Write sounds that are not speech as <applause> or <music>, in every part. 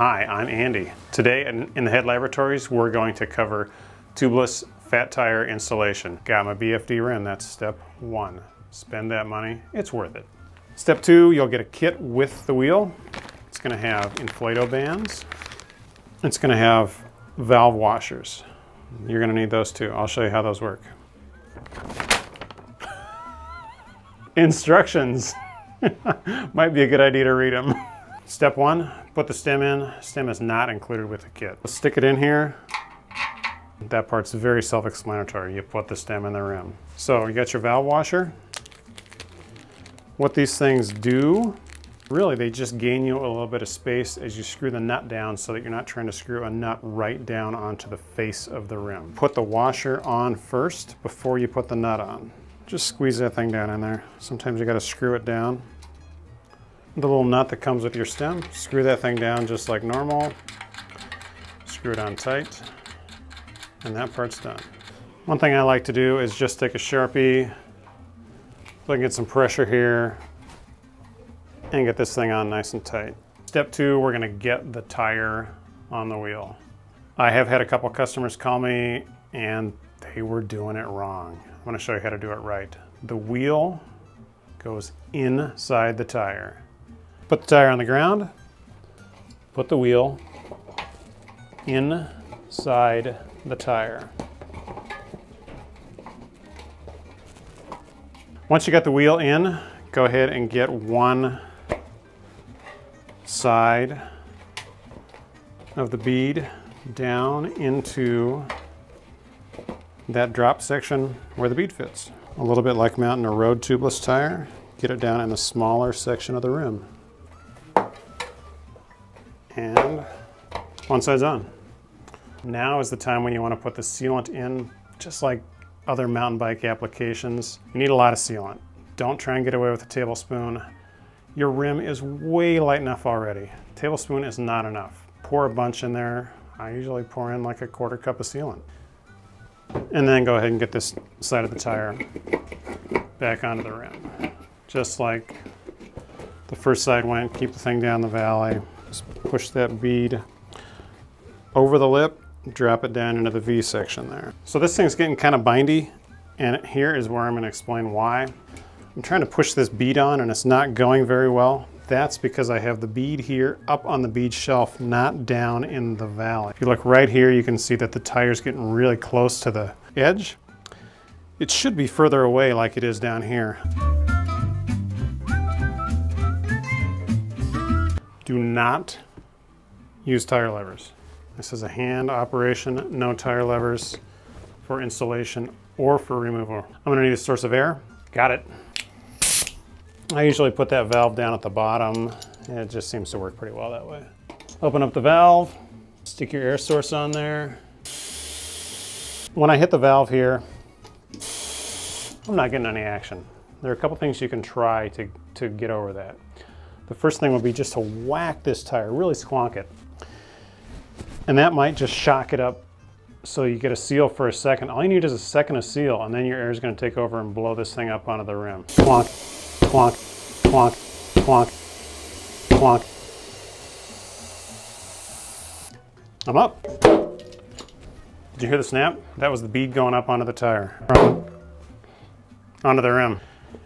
Hi, I'm Andy. Today in, the Hed Laboratories, we're going to cover tubeless fat tire installation. Got my BFD rim, that's step one. Spend that money, it's worth it. Step two, you'll get a kit with the wheel. It's gonna have Inflatobands. It's gonna have valve washers. You're gonna need those too. I'll show you how those work. <laughs> Instructions. <laughs> Might be a good idea to read them. <laughs> Step one, put the stem in. Stem is not included with the kit. Let's stick it in here. That part's very self-explanatory. You put the stem in the rim. So you got your valve washer. What these things do, really they just gain you a little bit of space as you screw the nut down so that you're not trying to screw a nut right down onto the face of the rim. Put the washer on first before you put the nut on. Just squeeze that thing down in there. Sometimes you gotta screw it down. The little nut that comes with your stem, screw that thing down just like normal. Screw it on tight, and that part's done. One thing I like to do is just take a Sharpie, so I can get some pressure here, and get this thing on nice and tight. Step two, we're gonna get the tire on the wheel. I have had a couple customers call me and they were doing it wrong. I'm gonna show you how to do it right. The wheel goes inside the tire. Put the tire on the ground, put the wheel inside the tire. Once you got the wheel in, go ahead and get one side of the bead down into that drop section where the bead fits. A little bit like mounting a road tubeless tire, get it down in the smaller section of the rim. And one side's on. Now is the time when you want to put the sealant in, just like other mountain bike applications. You need a lot of sealant. Don't try and get away with a tablespoon. Your rim is way light enough already. Tablespoon is not enough. Pour a bunch in there. I usually pour in like a quarter cup of sealant. And then go ahead and get this side of the tire back onto the rim. Just like the first side went, keep the thing down the valley. Push that bead over the lip, drop it down into the V section there. So this thing's getting kind of bindy, and here is where I'm gonna explain why. I'm trying to push this bead on and it's not going very well. That's because I have the bead here up on the bead shelf, not down in the valley. If you look right here, you can see that the tire's getting really close to the edge. It should be further away like it is down here. Do not use tire levers. This is a hand operation, no tire levers for installation or for removal. I'm gonna need a source of air. Got it. I usually put that valve down at the bottom. It just seems to work pretty well that way. Open up the valve, stick your air source on there. When I hit the valve here, I'm not getting any action. There are a couple things you can try to, to get over that. The first thing would be just to whack this tire, really squonk it. And that might just shock it up so you get a seal for a second. All you need is a second of seal and then your air is gonna take over and blow this thing up onto the rim. Clonk, clonk, clonk, clonk, clonk. I'm up. Did you hear the snap? That was the bead going up onto the tire, onto the rim.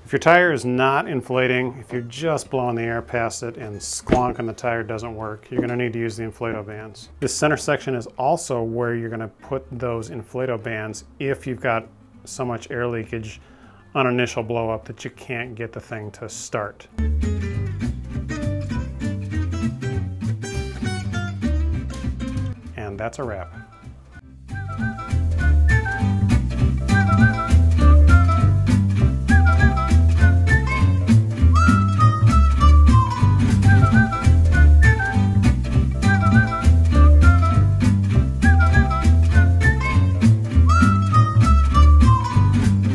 If your tire is not inflating, if you're just blowing the air past it and squonking the tire doesn't work, you're gonna need to use the Inflatobands. This center section is also where you're gonna put those Inflatobands if you've got so much air leakage on initial blow up that you can't get the thing to start. And that's a wrap.